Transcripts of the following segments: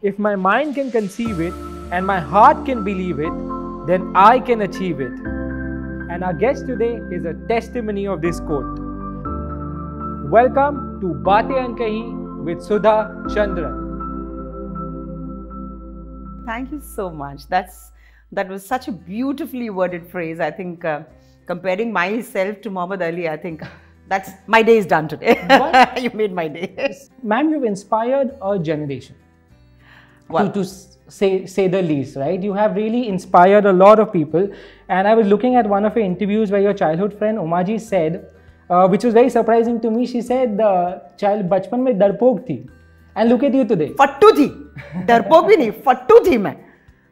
If my mind can conceive it and my heart can believe it, then I can achieve it. And our guest today is a testimony of this quote. Welcome to Baatein Ankahee with Sudha Chandran. Thank you so much. That's that was such a beautifully worded phrase. I think uh, comparing myself to Muhammad Ali, I think that's my day is done today. you made my day. Ma'am, you've inspired a generation. Well, to, to say say the least, right? You have really inspired a lot of people. And I was looking at one of your interviews where your childhood friend Umaji said, uh, which was very surprising to me. She said the child बचपन में डरपोक थी. And look at you today. फट्टू थी डरपोक भी नहीं फट्टू थी मैं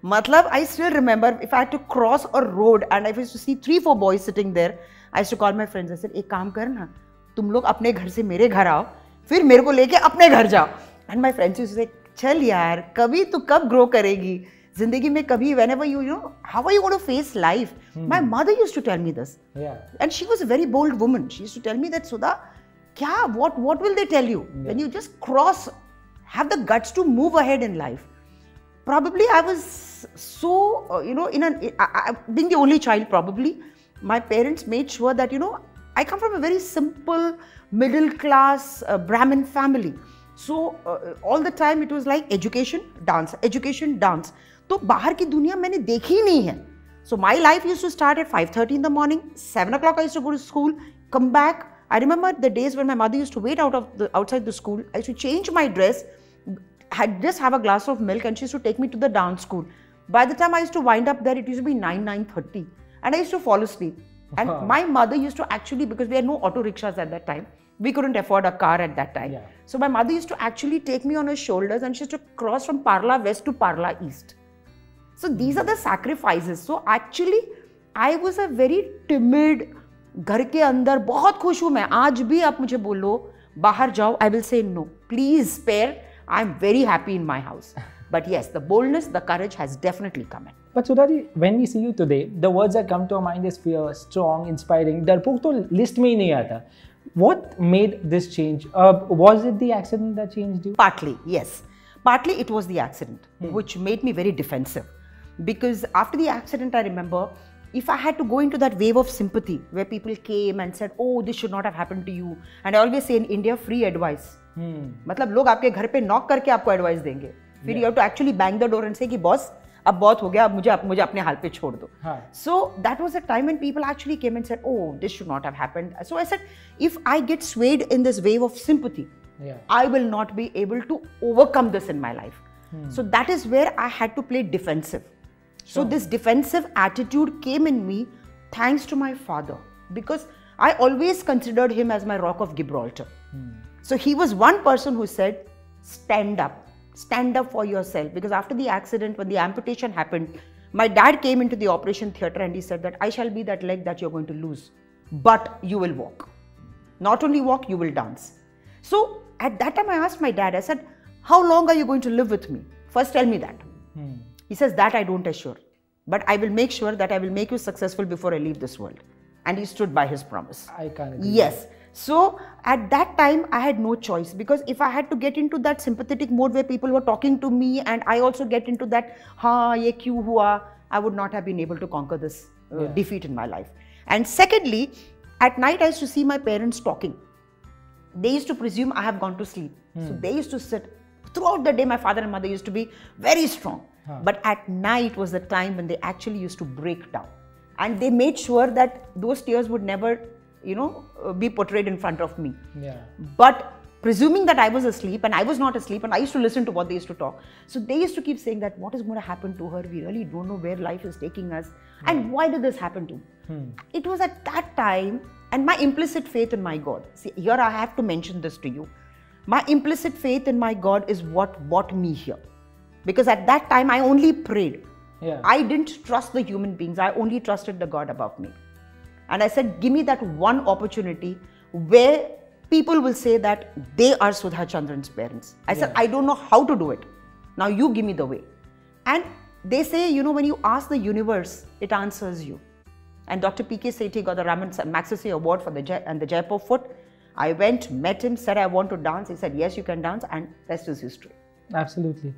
मतलब I still remember if I to cross a road and I to see three four boys sitting there I to call my friends I एक काम कर ना तुम लोग अपने घर से मेरे घर आओ फिर मेरे को लेके अपने घर जाओ एंड माई फ्रेंड्स से चल यार कभी तू कब ग्रो करेगी? ज़िंदगी में कभी whenever you know how you to face life my mother use to tell me this and she was a very bold woman she use to tell me that Sudha क्या what what will they tell you when you just cross have the guts to move ahead in life probably I was so you know in being the only child probably my parents made sure that you know I come from a very simple middle class Brahmin family So uh, all the time it was like education, dance, education, dance. तो बाहर की दुनिया मैंने देखी ही नहीं है So my life used to start at 5.30 in the morning, 7 o'clock I used to go to school, come back. I remember the days when my mother used to wait out of the, outside the school. I used to change my dress, had just have a glass of milk and she used to take me to the dance school. By the time I used to wind up there, it used to be 9, 9.30 and I used to fall asleep. And my mother used to actually, because we had no auto rickshaws at that time, we couldn't afford a car at that time. So my mother used to actually take me on her shoulders and she used to cross from Parle West to Parle East. So these are the sacrifices. So actually, I was a very timid, घर के अंदर बहुत खुश हूँ मैं आज भी आप मुझे बोलो बाहर जाओ I will say no please spare I am very happy in my house But yes, the boldness, the courage has definitely come in. But Sudhari, when we see you today, the words that come to our mind is fear, strong, inspiring. डरपोक तो list में ही नहीं आता What made this change? Uh, was it the accident that changed you? Partly, yes. Partly it was the accident, hmm. which made me very defensive. Because after the accident, I remember if I had to go into that wave of sympathy where people came and said, oh, this should not have happened to you. And I always say in India, free advice. Hmm. मतलब लोग आपके घर पे knock करके आपको advice देंगे फिर you to actually bank the door and से कि बॉस अब बहुत हो गया अब मुझे मुझे अपने हाल पे छोड़ दो। So that was a time when people actually came and said oh this should not have happened so I said if I get swayed in this wave of sympathy I will not be able to overcome this in my life so that is where I had to play defensive So, this defensive attitude came in me thanks to my father because I always considered him as my rock of Gibraltar. Hmm. So he was one person who said, stand up, stand up for yourself. Because after the accident, when the amputation happened, my dad came into the operation theatre and he said that I shall be that leg that you're going to lose, but you will walk. Not only walk, you will dance. So at that time, I asked my dad, I said, How long are you going to live with me? First, tell me that. Hmm. He says, That I don't assure, but I will make sure that I will make you successful before I leave this world. And he stood by his promise. I can't. Yes. So at that time, I had no choice because if I had to get into that sympathetic mode where people were talking to me and I also get into that, ha, ye kyu hua, I would not have been able to conquer this uh, yeah. defeat in my life. And secondly, at night I used to see my parents talking. They used to presume I have gone to sleep. Hmm. So they used to sit. Throughout the day, my father and mother used to be very strong. Huh. But at night was the time when they actually used to break down. And they made sure that those tears would never you know, uh, be portrayed in front of me. Yeah. But presuming that I was asleep and I was not asleep and I used to listen to what they used to talk. So they used to keep saying that what is going to happen to her? We really don't know where life is taking us. Hmm. And why did this happen to? Hmm. It was at that time and my implicit faith in my God. See, here I have to mention this to you. My implicit faith in my God is what brought me here. Because at that time I only prayed. Yeah. I didn't trust the human beings. I only trusted the God above me. And I said, give me that one opportunity where people will say that they are Sudha Chandran's parents. I said, I don't know how to do it. Now you give me the way. And they say, you know, when you ask the universe, it answers you. And Dr. P.K. Sethi got the Ramon Magsaysay Award for the Jai- and the Jaipur Foot. I went, met him, said I want to dance. He said, yes, you can dance, and rest is history. Absolutely.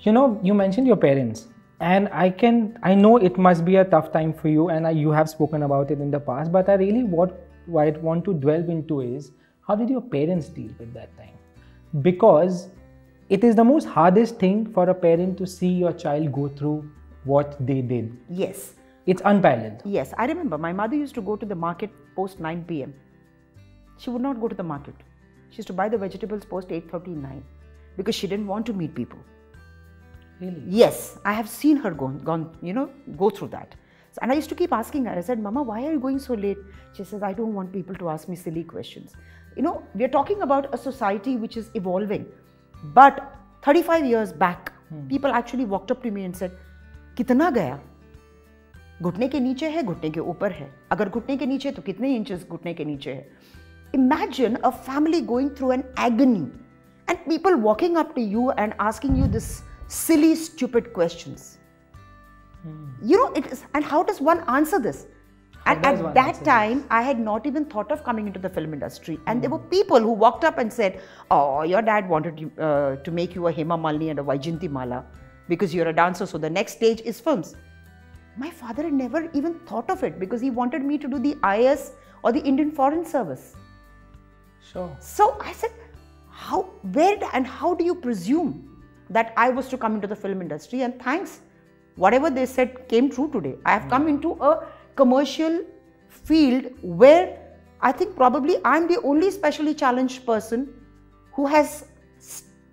You know, you mentioned your parents, and I can, I know it must be a tough time for you, and I, you have spoken about it in the past. But I really what, what I want to delve into is how did your parents deal with that time? Because it is the most hardest thing for a parent to see your child go through what they did. Yes. It's unparalleled. Yes, I remember my mother used to go to the market post 9 pm. She would not go to the market. She used to buy the vegetables post 8:39 because she didn't want to meet people. Really? Yes, I have seen her go, gone, you know, go through that. So- And I used to keep asking her. I said, "Mama, why are you going so late?" She says, "I don't want people to ask me silly questions." You know, we are talking about a society which is evolving, but 35 years back, people actually walked up to me and said, "कितना गया?" घुटने के नीचे है घुटने के ऊपर है अगर घुटने के नीचे तो कितने इंचेस घुटने के नीचे है imagine a family going through an agony and people walking up to you and asking you this silly stupid questions. You know it is and how does one answer this? And at that time i had not even thought of coming into the film industry. And there were people who walked up and said oh your dad wanted you, uh, to make you a hema malini and a Vyjayanthimala because you're a dancer so the next stage is films. My father had never even thought of it because he wanted me to do the IS or the Indian Foreign Service. Sure. So I said, how, where and how do you presume that I was to come into the film industry? And thanks, whatever they said came true today. I have come hmm. into a commercial field where I think probably I'm the only specially challenged person who has,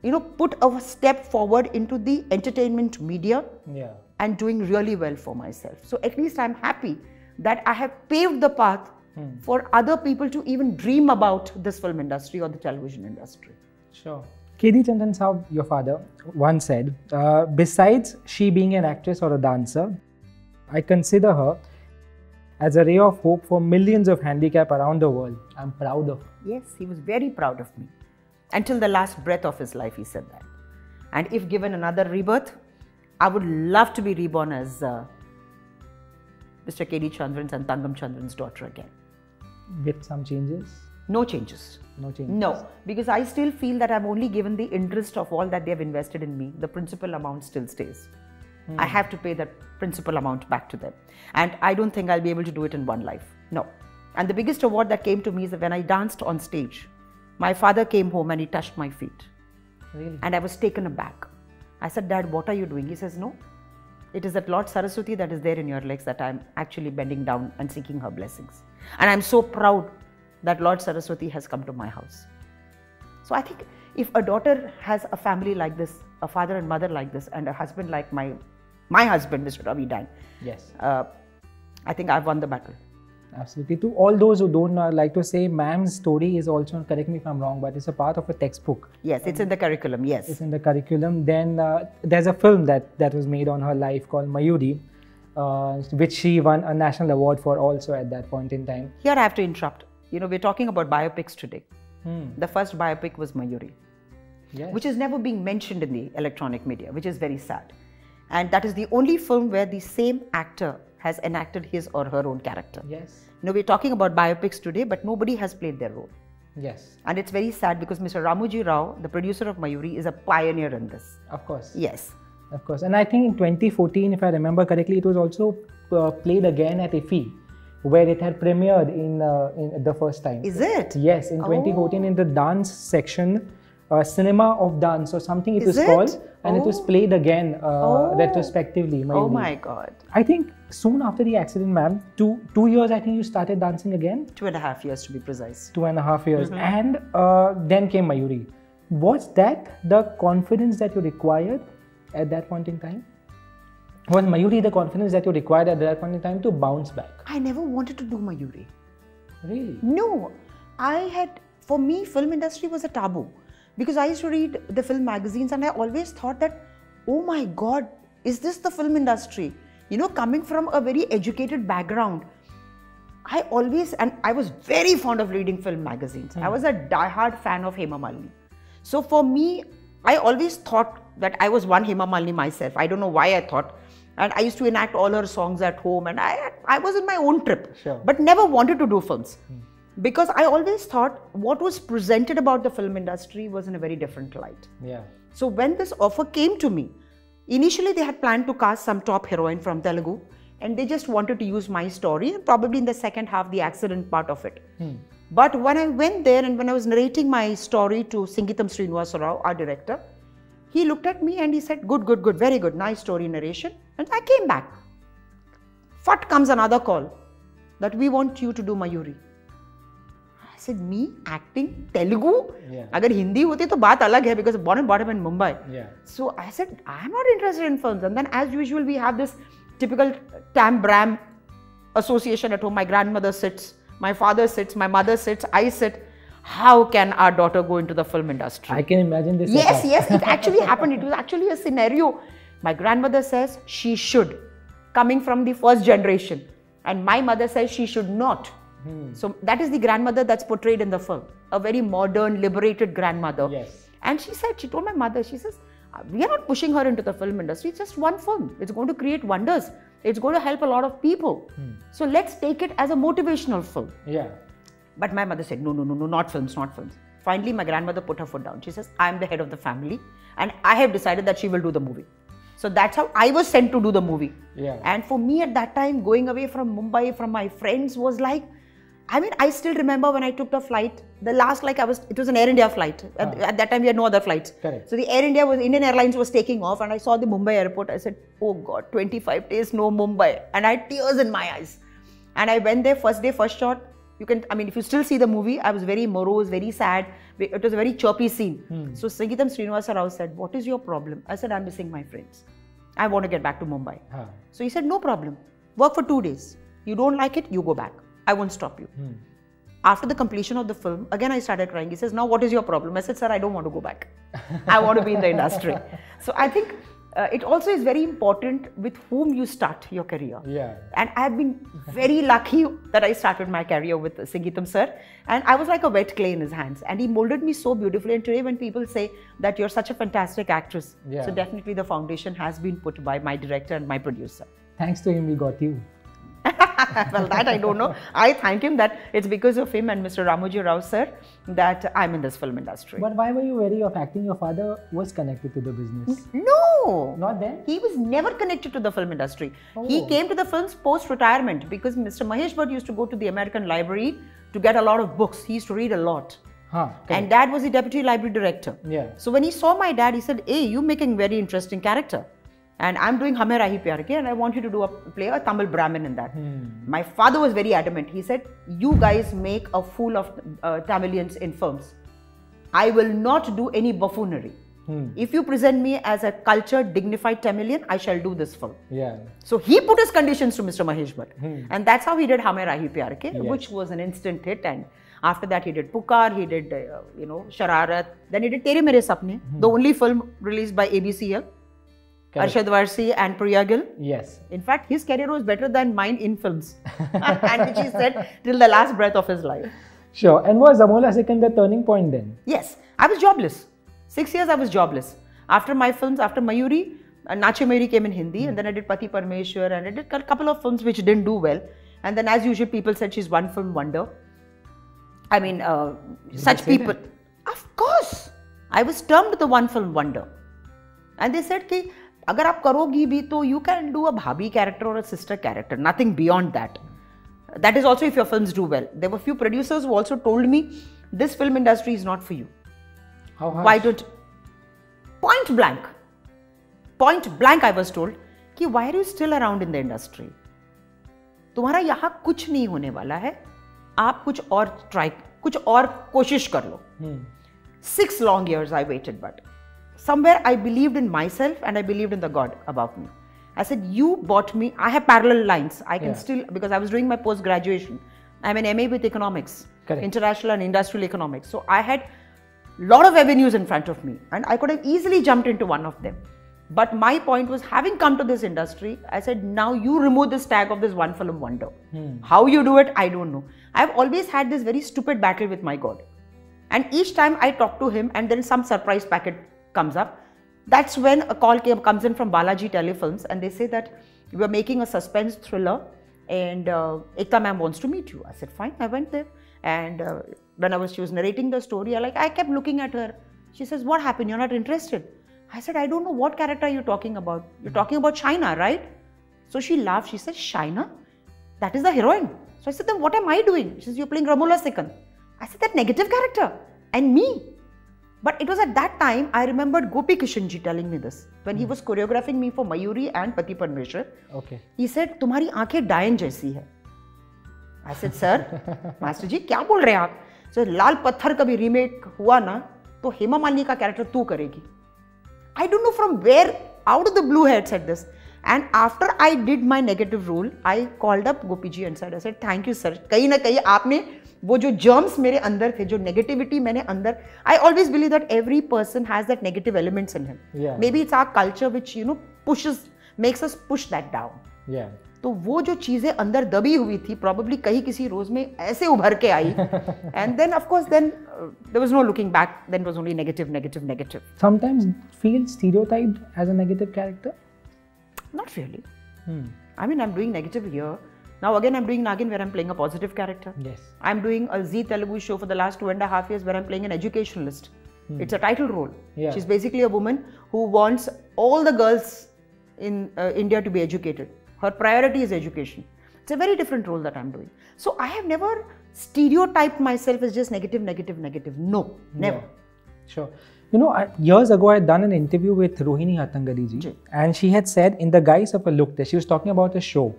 you know, put a step forward into the entertainment media Yeah. and doing really well for myself. So at least I'm happy that I have paved the path hmm. for other people to even dream about this film industry or the television industry. Sure. K.D. Chandran Saab, your father, once said, uh, besides she being an actress or a dancer, I consider her as a ray of hope for millions of handicapped around the world. I'm proud of her. Yes, he was very proud of me. Until the last breath of his life, he said that. And if given another rebirth, I would love to be reborn as uh, Mr. K.D. Chandran's and Tangam Chandran's daughter again. With some changes, No changes. no changes. No, because I still feel that I've only given the interest of all that they have invested in me. The principal amount still stays. Hmm. I have to pay that principal amount back to them. And I don't think I'll be able to do it in one life. No. And the biggest award that came to me is that when I danced on stage, my father came home and he touched my feet. Really? And I was taken aback. I said, Dad, what are you doing? He says, No. It is that Lord Saraswati that is there in your legs that I'm actually bending down and seeking her blessings. And I'm so proud that Lord Saraswati has come to my house. So I think if a daughter has a family like this, a father and mother like this, and a husband like my my husband, Mr. Ravi Dang, Yes, uh, I think I've won the battle. absolutely. To all those who don't uh, like to say, ma'am's story is also, correct me if I'm wrong, but it's a part of a textbook. Yes, it's in the curriculum. Yes. It's in the curriculum. Then uh, there's a film that, that was made on her life called Mayuri, uh, which she won a national award for also at that point in time. Here I have to interrupt. You know, we're talking about biopics today. Hmm. The first biopic was Mayuri. Yes. which is never being mentioned in the electronic media, which is very sad. And that is the only film where the same actor has enacted his or her own character. yes. You know, we're talking about biopics today, but nobody has played their role. Yes. And it's very sad because Mr. Ramoji Rao, the producer of Mayuri, is a pioneer in this. Of course. Yes. Of course. And I think in 2014, if I remember correctly, it was also uh, played again at IFFI, where it had premiered in, uh, in the first time. Is it? Yes, in 2014 in the dance section, uh, cinema of dance or something it Is was it? called, and it was Oh. played again uh, Oh. retrospectively. Oh my God. I think soon after the accident, ma'am, two two years I think you started dancing again, Two and a half years to be precise. two and a half years, Mm-hmm. and uh, then came Mayuri. Was that the confidence that you required at that point in time? Was Mayuri the confidence that you required at that point in time to bounce back? I never wanted to do Mayuri. Really? No, I had, for me, film industry was a taboo because I used to read the film magazines and I always thought that, oh my God, is this the film industry? You know, coming from a very educated background, I always, and I was very fond of reading film magazines. I hmm. was a die-hard fan of Hema Malini. So for me, I always thought that I was one Hema Malini myself. I don't know why I thought. And I used to enact all her songs at home and I, I was in my own trip Sure. but never wanted to do films hmm. because I always thought what was presented about the film industry was in a very different light. Yeah. So when this offer came to me, Initially, they had planned to cast some top heroine from Telugu, and they just wanted to use my story, and probably in the second half, the accident part of it. Hmm. But when I went there and when I was narrating my story to Singeetam Srinivasa Rao, our director, he looked at me and he said, Good, good, good, very good, nice story narration. And I came back. What comes another call that we want you to do Mayuri. I said, Me acting Telugu? Yeah. Agar Hindi was to baat alag hai because born and brought up in Mumbai. Yeah. So I said, I'm not interested in films. And then, as usual, we have this typical Tam Bram association at home. My grandmother sits, my father sits, my mother sits, I sit. How can our daughter go into the film industry? I can imagine this. Yes, yes, it actually happened. It was actually a scenario. My grandmother says she should, coming from the first generation. And my mother says she should not. So that is the grandmother that's portrayed in the film. A very modern, liberated grandmother. Yes. And she said, she told my mother, she says, "Uh, we are not pushing her into the film industry. It's just one film. It's going to create wonders. It's going to help a lot of people. So let's take it as a motivational film. Yeah. But my mother said, no, no, no, no, not films, not films. Finally, my grandmother put her foot down. She says, I'm the head of the family and I have decided that she will do the movie. So that's how I was sent to do the movie. Yeah. And for me at that time, going away from Mumbai, from my friends, was like, I mean, I still remember when I took the flight, the last, like I was, it was an Air India flight. At, ah. at that time, we had no other flights. Correct. So the Air India was, Indian Airlines was taking off and I saw the Mumbai airport. I said, oh God, 25 days, no Mumbai. And I had tears in my eyes. And I went there, first day, first shot. You can, I mean, if you still see the movie, I was very morose, very sad. It was a very chirpy scene. Hmm. So Singeetam Srinivasa Rao said, What is your problem? I said, I'm missing my friends. I want to get back to Mumbai. Huh. So he said, No problem. Work for two days. You don't like it, you go back. I won't stop you. Hmm. After the completion of the film, again I started crying. He says, Now what is your problem? I said, Sir, I don't want to go back. I want to be in the industry. So I think uh, it also is very important with whom you start your career. Yeah. And I've been very lucky that I started my career with Singeetam sir. And I was like a wet clay in his hands. And he molded me so beautifully. And today, when people say that you're such a fantastic actress, Yeah. so definitely the foundation has been put by my director and my producer. Thanks to him, we got you. well, that I don't know. I thank him that it's because of him and Mr. Ramoji Rao sir that I'm in this film industry. But why were you wary of acting? Your father was connected to the business. No. Not then? He was never connected to the film industry. Oh. He came to the films post retirement because Mr. Mahesh Bhatt used to go to the American Library to get a lot of books. He used to read a lot. Huh. And dad was the deputy library director. Yeah. So when he saw my dad, he said, Hey, you're making very interesting character. And I'm doing Hum Hain Rahi Pyar Ke and I want you to do a play a Tamil Brahmin in that. My father was very adamant. He said, You guys make a fool of uh, Tamilians in films. I will not do any buffoonery. If you present me as a cultured, dignified Tamilian, I shall do this film. Yeah. So he put his conditions to Mr. Mahesh Bhatt. And that's how he did Hum Hain Rahi Pyar Ke, which was an instant hit. And after that, he did Pukar, he did, uh, you know, Shararat. Then he did Tere Mere Sapne, the only film released by ABCL. Correct. Arshad Warsi and Priya Gill. Yes. In fact, his career was better than mine in films. and which he said till the last breath of his life. Sure. And was Ramola Sikand the turning point then? Yes, I was jobless. Six years I was jobless. After my films, after Mayuri, uh, Nache Mayuri came in Hindi, and then I did Pati Parmeshwar, and I did a couple of films which didn't do well. And then, as usual, people said she's one film wonder. I mean, uh, such people. Of course, I was termed the one film wonder. And they said कि अगर आप करोगी भी तो you can do a bhabhi character और a sister character nothing beyond that that is also if your film do well there were few producers also told me this film industry is not for you why don't point blank point blank I was told कि why are you still around in the industry तुम्हारा यहाँ कुछ नहीं होने वाला है। आप कुछ और ट्राई कुछ और कोशिश कर लो। Six long years I waited but somewhere I believed in myself and I believed in the God above me. I said, You bought me. I have parallel lines. I can Yeah. still, because I was doing my post graduation. I'm an MA with economics, Correct. international and industrial economics. So I had a lot of avenues in front of me and I could have easily jumped into one of them. But my point was having come to this industry, I said, now you remove this tag of this one film wonder. Hmm. How you do it, I don't know. I've always had this very stupid battle with my God. And each time I talk to him, and then some surprise packet comes up. That's when a call came, comes in from Balaji Telefilms, and they say that we are making a suspense thriller, and uh, Ekta ma'am wants to meet you. I said, fine. I went there, and uh, when I was she was narrating the story, I like I kept looking at her. She says, "What happened? You're not interested?" I said, I don't know what character you're talking about. You're talking about China, right? So she laughed. She said, China? That is the heroine. So I said, then what am I doing? She says, you're playing Ramola Sikand. I said, that negative character. And me. But it was at that time I remembered Gopi Kishanji telling me this. When he was choreographing me for Mayuri and Pati Parmeshwar, Okay. he said, तुम्हारी आँखें डायन जैसी है I said, sir, master ji क्या बोल रहे हैं आप सो लाल पत्थर का भी रीमेक हुआ ना तो हेमा मालिनी का कैरेक्टर तू करेगी I don't know from where out of the blue had said this. And after I did my negative role, I called up Gopi ji and said, I said, thank you sir. कहीं ना कहीं आपने वो जो germs मेरे अंदर थे जो नेगेटिविटी मैंने अंदर I always believe that every person has that negative elements in him maybe it's our culture which you know pushes makes us push that down तो वो जो चीज़ें अंदर दबी हुई थी प्रॉबेबली कहीं किसी रोज में ऐसे उभर के आई। And then of course then there was no looking back then was only negative negative negative sometimes feel stereotyped as a negative character not really I mean I am doing negative here Now again, I'm doing Nagin where I'm playing a positive character. Yes. I'm doing a Zee Telugu show for the last two and a half years where I'm playing an educationalist. It's a title role. Yeah. She's basically a woman who wants all the girls in uh, India to be educated. Her priority is education. It's a very different role that I'm doing. So I have never stereotyped myself as just negative, negative, negative. No, never. Yeah. Sure. You know, I, years ago, I had done an interview with Rohini Hattangadi ji, and she had said, in the guise of a look test, she was talking about a show,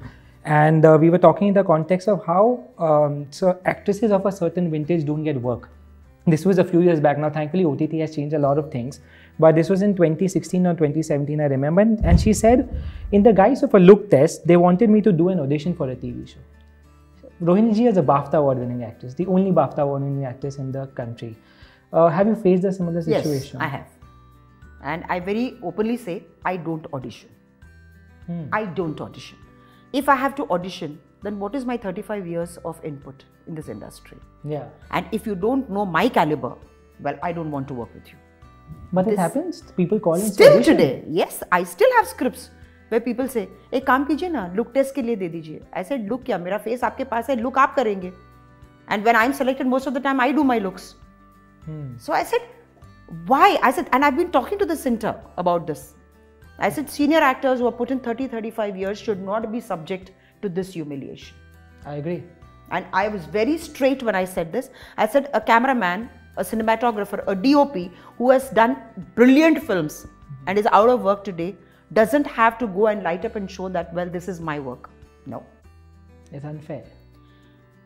and uh, we were talking in the context of how um, so actresses of a certain vintage don't get work. This was a few years back now. Thankfully, OTT has changed a lot of things, but this was in 2016 or 2017, I remember. And, she said, in the guise of a look test, they wanted me to do an audition for a TV show. Rohini ji is a BAFTA award winning actress, the only BAFTA award winning actress in the country. Uh, have you faced a similar situation? Yes, I have. And I very openly say, I don't audition. Hmm. I don't audition If I have to audition, then what is my 35 years of input in this industry? Yeah. And if you don't know my caliber, well, I don't want to work with you. But it This- happens. People call in Still audition. today, yes, I still have scripts where people say, एक काम कीजिए ना look test के लिए दे दीजिए I said, look क्या मेरा face आपके पास है लुक आप करेंगे and when I'm selected most of the time I do my looks Hmm. so I said why I said and I've been talking to the center about this I said senior actors who are put in 30 35 years should not be subject to this humiliation I agree. and I was very straight when I said this. I said a cameraman, a cinematographer, a DOP who has done brilliant films and is out of work today doesn't have to go and light up and show that, well, this is my work. No. It's unfair.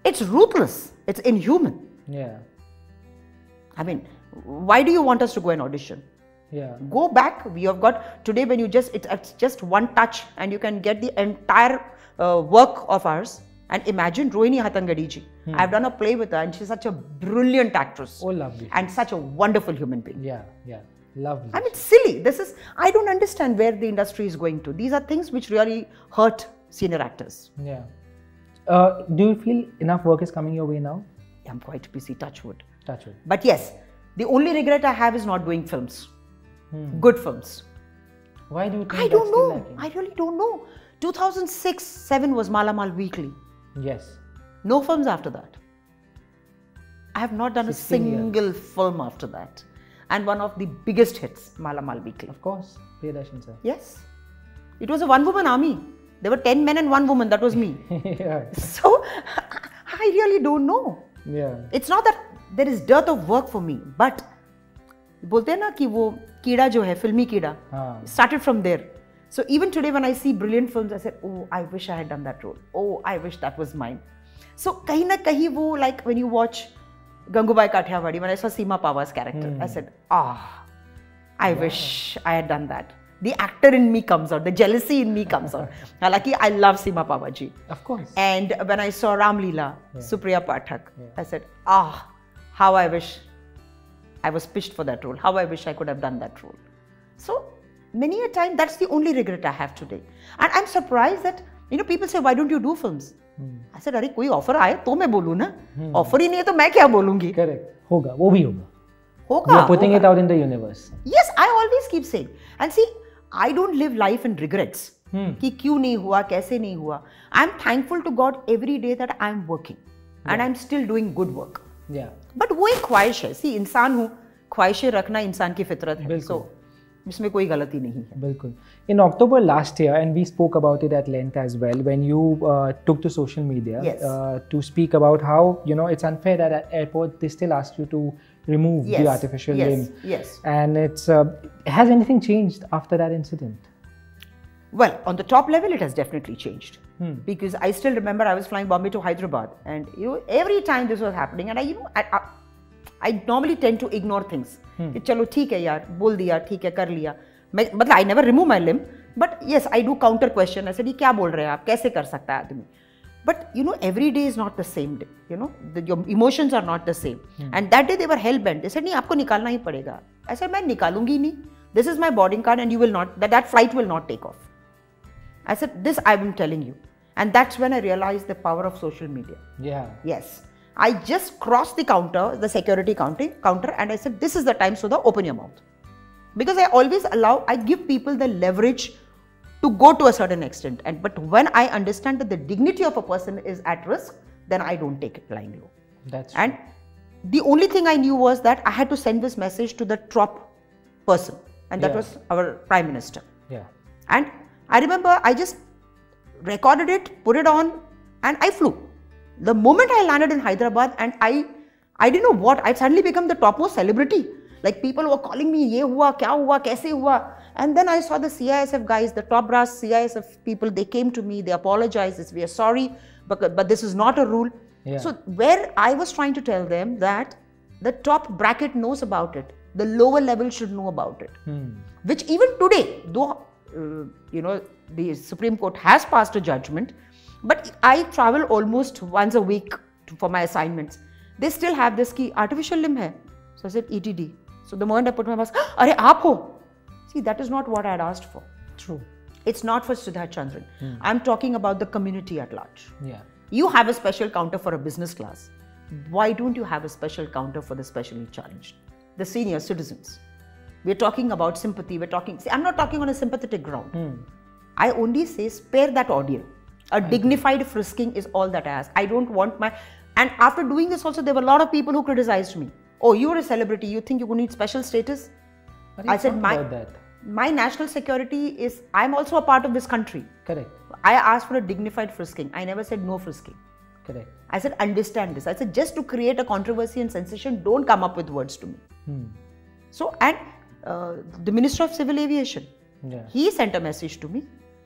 It's ruthless. It's inhuman. Yeah. I mean, why do you want us to go and audition? Yeah. Go back. We have got today when you just, it, it's just one touch and you can get the entire uh, work of ours. And imagine Rohini Hattangadi ji. I've done a play with her and she's such a brilliant actress. Oh, lovely. and such a wonderful human being. Yeah. Yeah. Lovely. I mean, it's silly. This is, I don't understand where the industry is going to. These are things which really hurt senior actors. Yeah. Uh, do you feel enough work is coming your way now? Yeah, I'm quite busy, touchwood. Touchwood. But yes, the only regret I have is not doing films. Hmm. Good films. Why do you think I don't know. I really don't know. 2006 7 was Mala Malamal Weekly. Yes. No films after that. I have not done a 16 years. single film after that. And one of the biggest hits, Mala Malamal Weekly. Of course. Priyadarshan sir. Yes. It was a one woman army. There were 10 men and one woman. That was me. yeah. So I really don't know. Yeah. It's not that there is dearth of work for me, but बोलते हैं ना कि वो कीड़ा जो है फिल्मी कीड़ा started from there so even today when I see brilliant film I said oh I wish I had done that role oh I wish that was mine so कहीं ना कहीं वो like when you watch Gangubai Kathiawadi मैंने ऐसा Seema Pahwa's character I said ah I wish I had done that the actor in me comes out the jealousy in me comes out हालाँकि I love Seema Pahwa ji of course and when I saw Ramleela Supriya Pathak I said ah how I wish I was pitched for that role. How I wish I could have done that role. So many a time, that's the only regret I have today. And I'm surprised that, you know, people say, why don't you do films? I said, अरे कोई offer आए तो मैं बोलूँ ना offer ही नहीं है तो मैं क्या बोलूँगी Correct. होगा. वो भी होगा. We होगा are putting it out in the universe. yes i always keep saying and see i don't live life in regrets कि क्यों नहीं हुआ कैसे नहीं हुआ i am thankful to god every day that i am working and i'm still doing good work Yeah. But वो एक ख्वाहिश है। सी इंसान हूँ। ख्वाहिशें रखना इंसान की फितरत है। सो इसमें कोई गलती नहीं है। बिल्कुल। In October last year and we spoke about it at length as well when you took to social media to speak about how you know it's unfair that at airport they still ask you to remove the artificial limb yes limb. Yes. And it's uh, has anything changed after that incident? Well, on the top level, it has. Hmm. Because I still remember I was flying Bombay to Hyderabad, and you know, every time this was happening, and I, you know, I, I, I normally tend to ignore things. Hmm. चलो ठीक hai यार bol diya, ठीक है कर लिया मैं मतलब I never remove my limb but yes I do counter question ऐसे ये क्या बोल रहे हैं आप कैसे कर सकता है आदमी but you know every day is not the same day you know the, your emotions are not the same hmm. and that day they were hell bent they said nahi aapko nikalna hi padega i said main nikalungi nahi this is my boarding card and you will not that, that flight will not take off I said, This I've been telling you. And that's when I realized the power of social media. yeah Yes. I just crossed the counter, the security counting, counter, and I said, This is the time, so the open your mouth. Because I always allow, I give people the leverage to go to a certain extent. And but when I understand that the dignity of a person is at risk, then I don't take it lying low. that's And the only thing I knew was that I had to send this message to the top person, and that Yeah. was our prime minister. yeah And I remember I just recorded it, put it on, and I flew. The moment I landed in Hyderabad, and I, I didn't know what, I suddenly become the topmost celebrity. Like people were calling me, ye hua, kya hua, kaise hua. And then I saw the CISF guys, the top brass CISF people, they came to me, they apologized, we are sorry, but, but this is not a rule. Yeah. So where I was trying to tell them that the top bracket knows about it, the lower level should know about it Hmm. which even today, though Uh, you know the Supreme Court has passed a judgment, but I travel almost once a week to, for my assignments. They still have this key artificial limb hai. So I said ETD. So the moment I put my mask, Are aap ho? See, that is not what I had asked for. true It's not for Sudha Chandran. Hmm. I'm talking about the community at large. yeah You have a special counter for a business class. Hmm. Why don't you have a special counter for the specially challenged, the senior citizens? We're talking about sympathy. We're talking. See, I'm not talking on a sympathetic ground. I only say spare that audio. A dignified frisking is all that I ask. I don't want my. And after doing this, also there were a lot of people who criticized me. Oh, you're a celebrity. You think you need special status? I said my my national security is. I'm also a part of this country. correct I asked for a dignified frisking. I never said no frisking. correct I said, understand this. I said, just to create a controversy and sensation, don't come up with words to me. Hmm. So, and uh, the Minister of Civil Aviation, yeah he sent a message to me.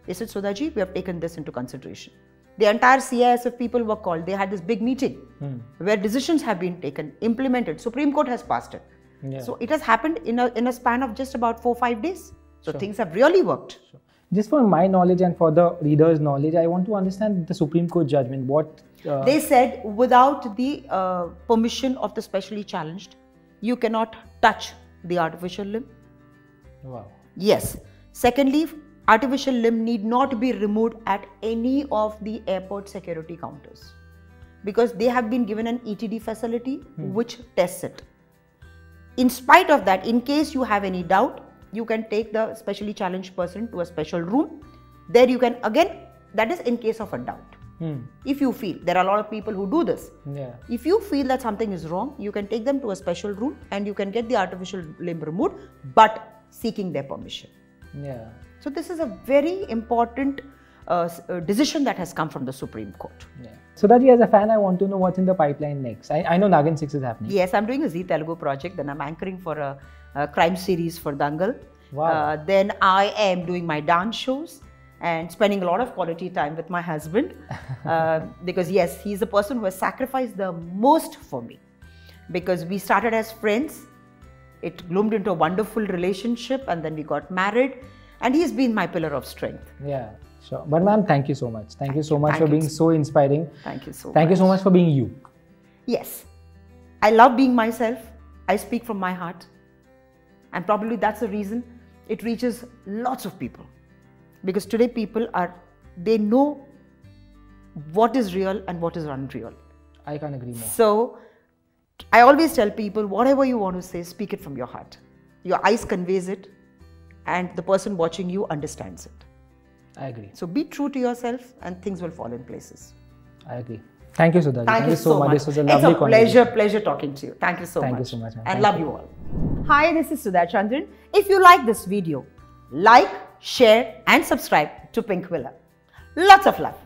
He said, Sudhaji, we have taken this into consideration. The entire CISF people were called. They had this big meeting Hmm. where decisions have been taken, implemented. Supreme Court has passed it. Yeah. So it has happened in a, in a span of just about four, five days. So things have really worked. just for my knowledge and for the readers knowledge i want to understand the supreme court judgment what uh, They said without the uh, permission of the specially challenged, you cannot touch the artificial limb. wow Yes. Secondly, artificial limb need not be removed at any of the airport security counters because they have been given an ETD facility hmm. which tests it. In spite of that, in case you have any doubt, you can take the specially challenged person to a special room. There you can again, that is in case of a doubt. Hmm. If you feel there are a lot of people who do this, yeah if you feel that something is wrong, you can take them to a special room and you can get the artificial limb removed, but seeking their permission. yeah So, this is a very important uh, uh, decision that has come from the Supreme Court. yeah so that as a fan i want to know what's in the pipeline next i, I know nagin 6 is happening Yes, I'm doing a Zee Telugu project, then I'm anchoring for a, a crime series for Dangal. Wow. Uh, then I am doing my dance shows and spending a lot of quality time with my husband uh, because, yes, he's the person who has sacrificed the most for me because we started as friends. It bloomed into a wonderful relationship and then we got married and he's been my pillar of strength. yeah sure but ma'am thank you so much thank you so much Thank for being so inspiring Thank you so thank much. you so much for being you Yes, I love being myself. I speak from my heart. And probably that's the reason it reaches lots of people. Because today people are, they know what is real and what is unreal. i can't agree more So I always tell people whatever you want to say, speak it from your heart. Your eyes conveys it and the person watching you understands it. i agree So be true to yourself and things will fall in places. i agree Thank you, Sudha. Thank, you, so much. This was a it's lovely a pleasure, pleasure talking to you. Thank you so Thank much. you so much, ma'am. And Thank love you. you all. Hi, this is Sudha Chandran. If you like this video, like, share, and subscribe to Pinkvilla. Lots of love.